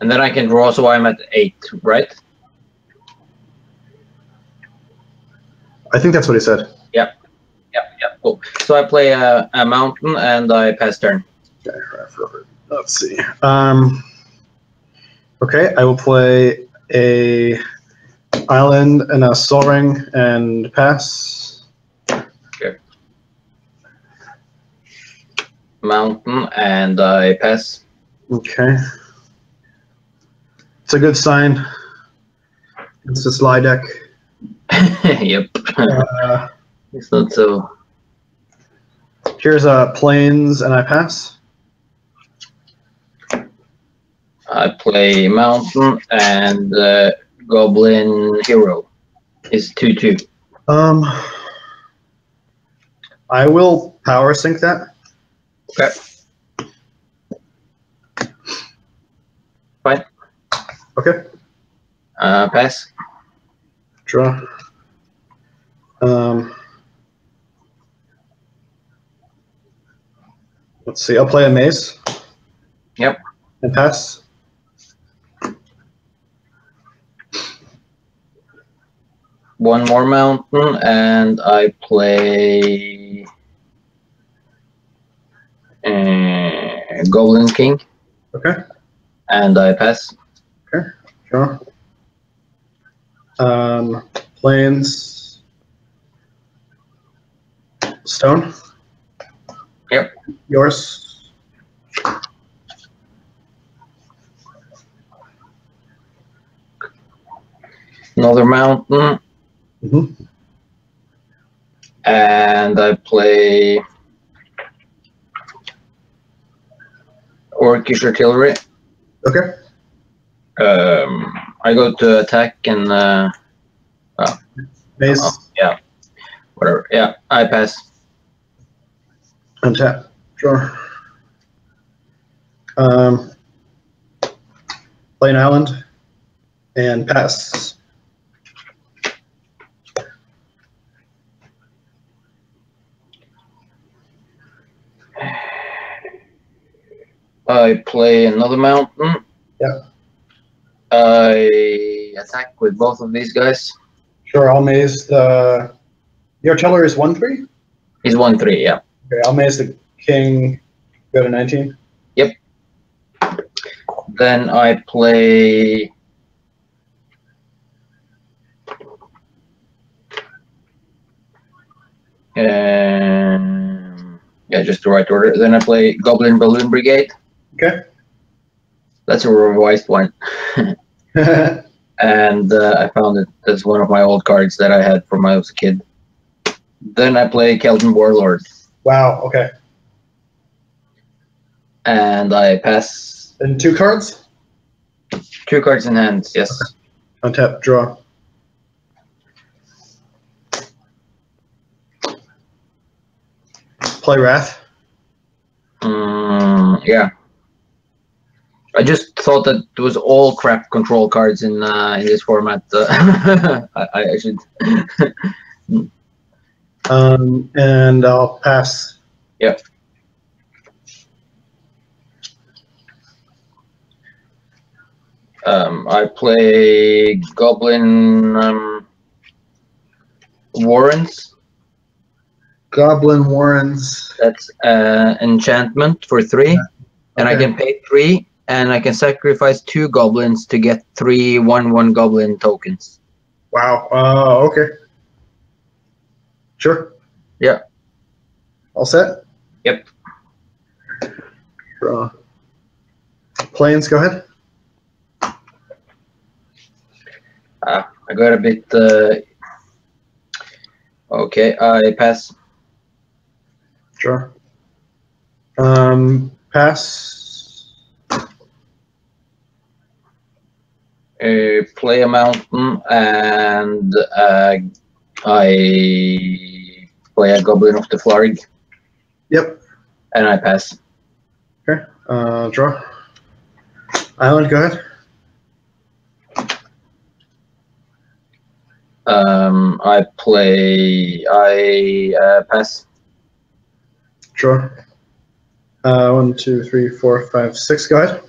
And then I can draw, so I'm at eight, right? I think that's what he said. Yep, yep, cool. So I play a, a mountain and I pass turn. Okay, right. Let's see. Um, okay, I will play a island and a sol ring and pass. Okay. Mountain and I pass. Okay. It's a good sign. It's a slide deck. yep. Uh, it's not so. here's a plains, and I pass. I play mountain and uh, goblin hero is two two. Um, I will power sink that. Okay. Okay. Uh, pass. Draw. Um, let's see. I'll play a maze. Yep. And pass. One more mountain and I play uh, goblin king Okay. and I pass. Draw. Um, plains. Stone. Yep. Yours. Another mountain Mm-hmm. and I play orcish artillery. Okay. Um, I go to attack and uh, Maze. oh, yeah, whatever. Yeah, I pass. Untap. Draw. Um, play an island and pass. I play another mountain. Yeah. I attack with both of these guys. Sure, I'll maze the. Your teller is 1 3? He's one three. Yeah. Okay, I'll maze the king. Go to 19. Yep. Then I play. Um, yeah, just the right order. Then I play Goblin Balloon Brigade. Okay. That's a revised one, and uh, I found it as one of my old cards that I had from when I was a kid. Then I play Keldon Warlord, wow, okay. and I pass And two cards? two cards in hand. Yes. Untap, draw. Play Wrath. Mm, yeah. I just thought that it was all crap control cards in uh, in this format. Uh, I, I should. Um, and I'll pass. Yeah. Um, I play Goblin um, Warrens. Goblin Warrens. That's uh, enchantment for three, and I can pay three, and I can sacrifice two goblins to get three one-one goblin tokens. Wow. Uh, okay. Sure. Yeah. All set? Yep. Draw. Plains, go ahead. I got a bit. Uh, okay, I pass. Sure. Um, pass. Uh, play a mountain, and uh, I play a goblin of the flarg, Yep. and I pass. Okay. Uh, draw. Island, go ahead. Um, I play. I uh, pass. Draw. Uh, one, two, three, four, five, six. Go ahead.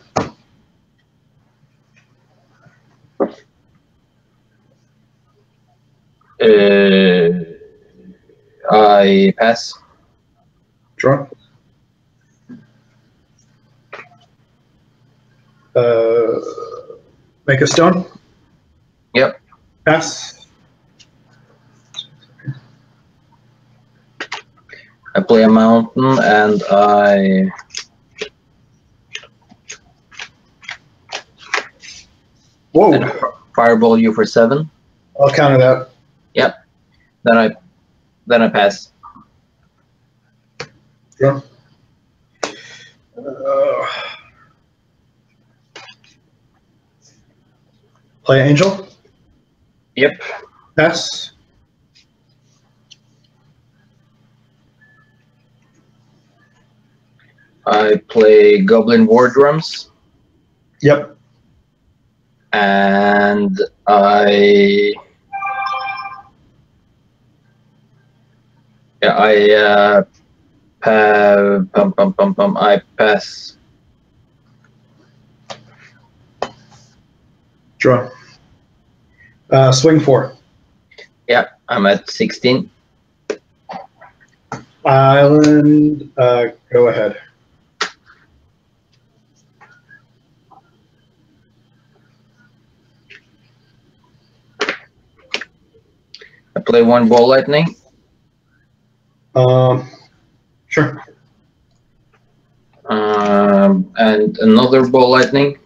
Uh, I pass. Draw. Uh, make a stone. Yep. Pass. I play a mountain and I Whoa. and fireball you for seven. I'll counter that. Then I then I pass. Draw. Uh, play angel. Yep. Pass. I play goblin war drums Yep. and I yeah I uh pa- pum, pum, pum, pum, I pass. Draw. Uh, swing four. Yeah, I'm at sixteen. Island. Uh, go ahead. I play one ball lightning. Um, sure. Um, and another ball lightning.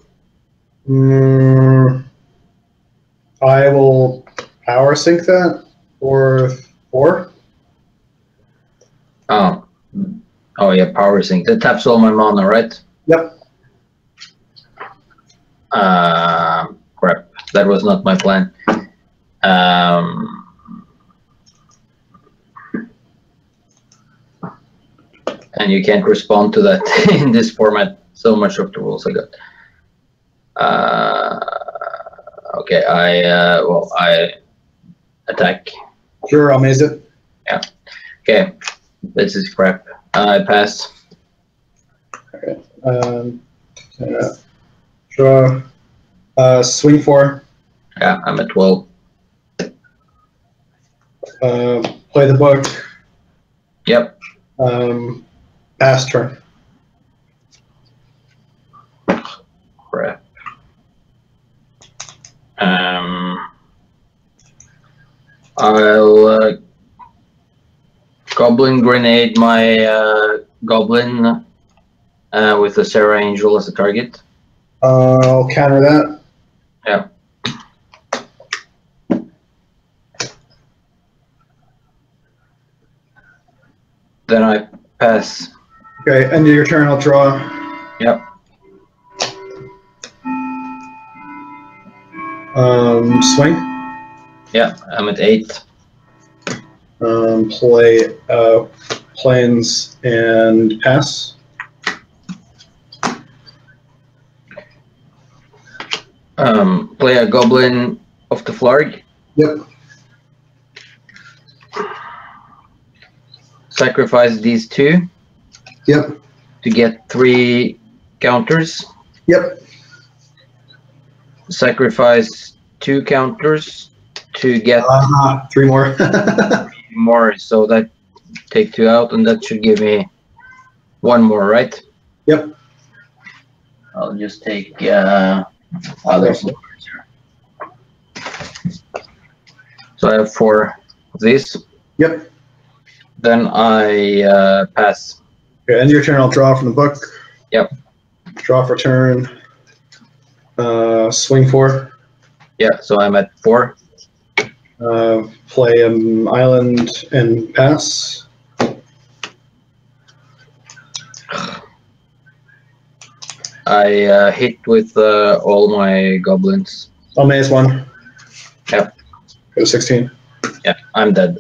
Mm, I will power sink that for four. Oh, oh yeah, power sink. That taps all my mana, right? Yep. Uh, crap. That was not my plan. Um, you can't respond to that in this format. So much of the rules I got. Uh, okay, I uh, well I attack. Sure, I'll maze it. Yeah. Okay, this is crap. I pass. Okay. Um, yeah. Draw. Uh, swing four. Yeah, I'm at twelve. Uh, play the book. Yep. Um, pass turn. Crap. Um, I'll uh, goblin grenade my uh, goblin uh, with the Serra Angel as a target. Uh, I'll counter that. Yeah. Then I pass. Okay, end of your turn. I'll draw. Yep. Um, swing. Yeah, I'm at eight. Um, play uh, plains and pass. Um, play a goblin of the flarg. Yep. Sacrifice these two Yep. to get three counters. Yep. Sacrifice two counters to get Uh-huh. Three more. more. So that take two out, and that should give me one more, right? Yep. I'll just take uh, other cards here. So I have four of these. yep. Then I uh, pass. Okay, end of your turn. I'll draw from the book. Yep. Draw for turn. Uh, swing four. Yeah, so I'm at four. Uh, play an island and pass. I uh, hit with uh, all my goblins. I'll maze one. Yep. Go to 16. Yeah, I'm dead.